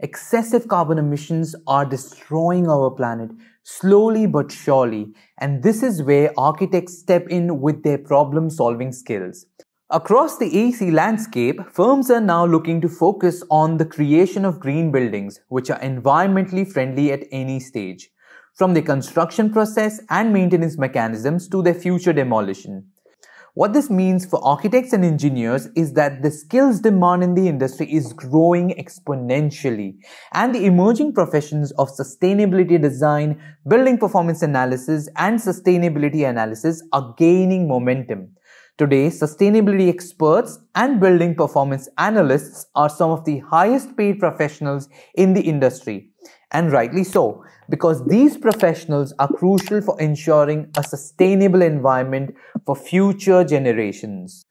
Excessive carbon emissions are destroying our planet slowly but surely, and this is where architects step in with their problem solving skills. Across the AEC landscape, firms are now looking to focus on the creation of green buildings, which are environmentally friendly at any stage, from the construction process and maintenance mechanisms to their future demolition. What this means for architects and engineers is that the skills demand in the industry is growing exponentially and the emerging professions of sustainability design, building performance analysis and sustainability analysis are gaining momentum. Today, sustainability experts and building performance analysts are some of the highest paid professionals in the industry. And rightly so, because these professionals are crucial for ensuring a sustainable environment for future generations.